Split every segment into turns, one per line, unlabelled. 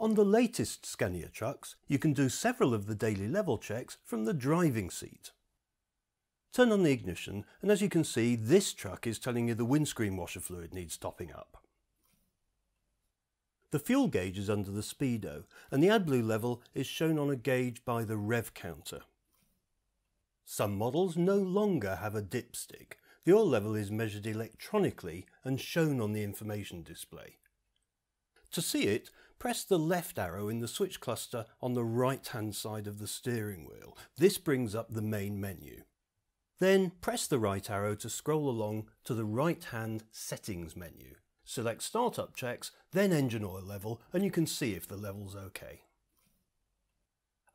On the latest Scania trucks, you can do several of the daily level checks from the driving seat. Turn on the ignition and as you can see this truck is telling you the windscreen washer fluid needs topping up. The fuel gauge is under the speedo and the AdBlue level is shown on a gauge by the rev counter. Some models no longer have a dipstick. The oil level is measured electronically and shown on the information display. To see it, press the left arrow in the switch cluster on the right hand side of the steering wheel. This brings up the main menu. Then press the right arrow to scroll along to the right hand settings menu. Select startup checks, then engine oil level and you can see if the level's okay.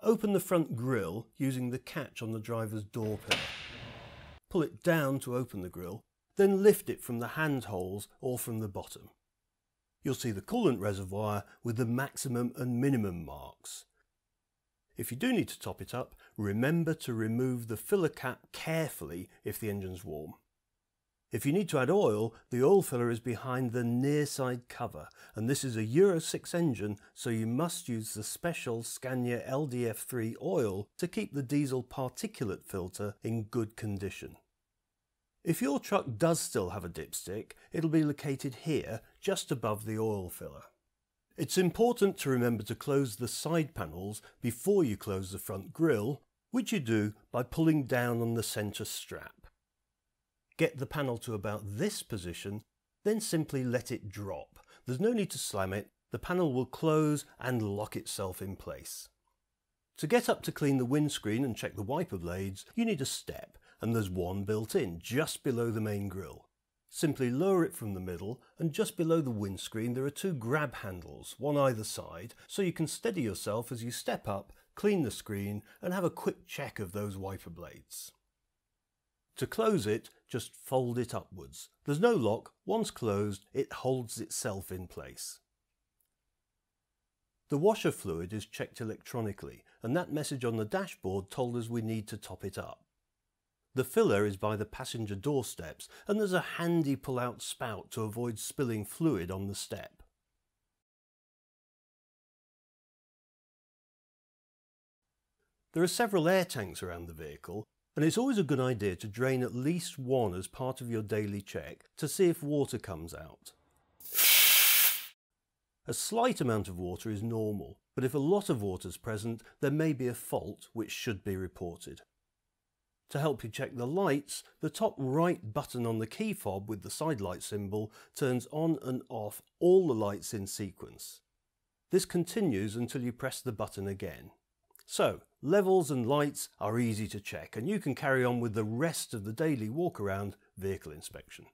Open the front grille using the catch on the driver's door pillar. Pull it down to open the grille, then lift it from the handholds or from the bottom. You'll see the coolant reservoir with the maximum and minimum marks. If you do need to top it up, remember to remove the filler cap carefully if the engine's warm. If you need to add oil, the oil filler is behind the near side cover and this is a Euro 6 engine so you must use the special Scania LDF3 oil to keep the diesel particulate filter in good condition. If your truck does still have a dipstick, it'll be located here just above the oil filler. It's important to remember to close the side panels before you close the front grille, which you do by pulling down on the centre strap. Get the panel to about this position, then simply let it drop. There's no need to slam it, the panel will close and lock itself in place. To get up to clean the windscreen and check the wiper blades, you need a step, and there's one built in, just below the main grille. Simply lower it from the middle, and just below the windscreen there are two grab handles, one either side, so you can steady yourself as you step up, clean the screen, and have a quick check of those wiper blades. To close it, just fold it upwards. There's no lock, once closed it holds itself in place. The washer fluid is checked electronically and that message on the dashboard told us we need to top it up. The filler is by the passenger doorsteps and there's a handy pull-out spout to avoid spilling fluid on the step. There are several air tanks around the vehicle and it's always a good idea to drain at least one as part of your daily check to see if water comes out. A slight amount of water is normal, but if a lot of water is present, there may be a fault which should be reported. To help you check the lights, the top right button on the key fob with the side light symbol turns on and off all the lights in sequence. This continues until you press the button again. So, levels and lights are easy to check and you can carry on with the rest of the daily walk around vehicle inspection.